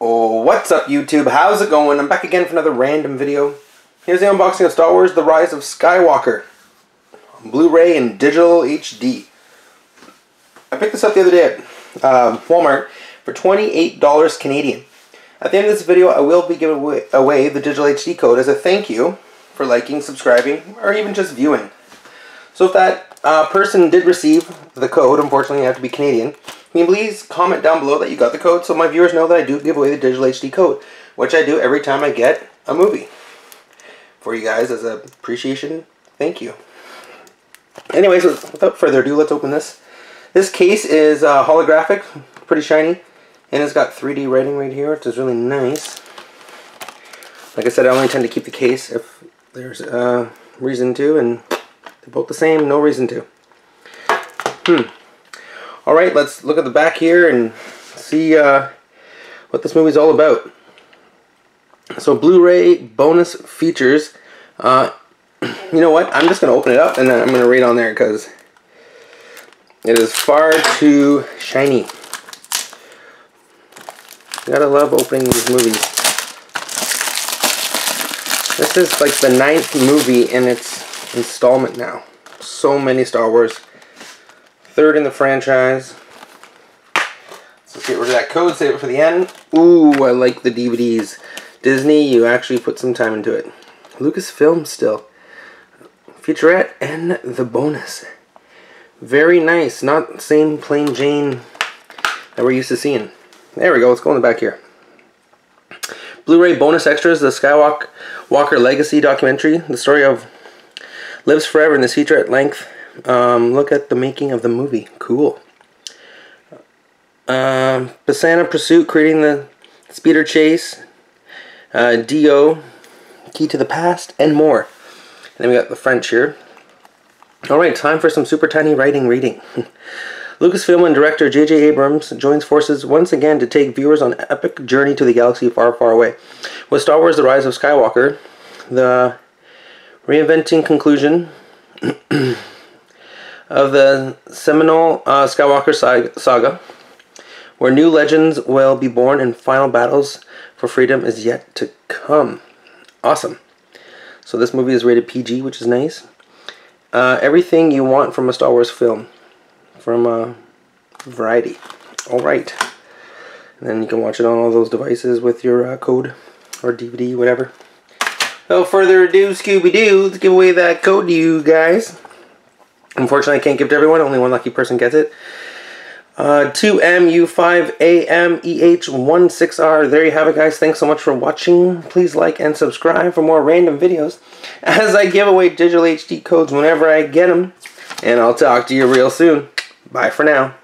Oh, what's up YouTube? How's it going? I'm back again for another random video. Here's the unboxing of Star Wars The Rise of Skywalker. Blu-ray and digital HD. I picked this up the other day at uh, Walmart for $28 Canadian. At the end of this video, I will be giving away the digital HD code as a thank you for liking, subscribing, or even just viewing. So if that uh, person did receive the code, unfortunately you have to be Canadian, can you please comment down below that you got the code so my viewers know that I do give away the digital HD code, which I do every time I get a movie. For you guys as a appreciation, thank you. Anyways, without further ado, let's open this. This case is uh, holographic, pretty shiny, and it's got 3D writing right here, which is really nice. Like I said, I only tend to keep the case if there's a reason to, and they're both the same, no reason to. Hmm. Alright, let's look at the back here and see uh, what this movie's all about. So Blu-ray bonus features. Uh, you know what? I'm just going to open it up and then I'm going to read on there because it is far too shiny. You gotta love opening these movies. This is like the ninth movie in its installment now. So many Star Wars. Third in the franchise. Let's get rid of that code, save it for the end. Ooh, I like the DVDs. Disney, you actually put some time into it. Lucasfilm still. Featurette and the bonus. Very nice. Not same plain Jane that we're used to seeing. There we go. Let's go in the back here. Blu-ray bonus extras, the Skywalker Walker Legacy documentary. The story of lives forever in the feature at length. Um, look at the making of the movie. Cool. Um, Pasaana Pursuit, creating the speeder chase. Uh, D.O. Key to the past, and more. And then we got the French here. Alright, time for some super tiny writing reading. Lucasfilm and director J.J. Abrams joins forces once again to take viewers on an epic journey to the galaxy far, far away. With Star Wars The Rise of Skywalker, the reinventing conclusion of the seminal uh, Skywalker saga, where new legends will be born and final battles for freedom is yet to come. Awesome. So this movie is rated PG, which is nice. Uh, everything you want from a Star Wars film from uh, Variety. Alright. And then you can watch it on all those devices with your uh, code or DVD, whatever. No further ado, Scooby-Doo, let's give away that code to you guys. Unfortunately, I can't give to everyone. Only one lucky person gets it. Uh, 2MU5AMEH16R. There you have it, guys. Thanks so much for watching. Please like and subscribe for more random videos as I give away digital HD codes whenever I get them. And I'll talk to you real soon. Bye for now.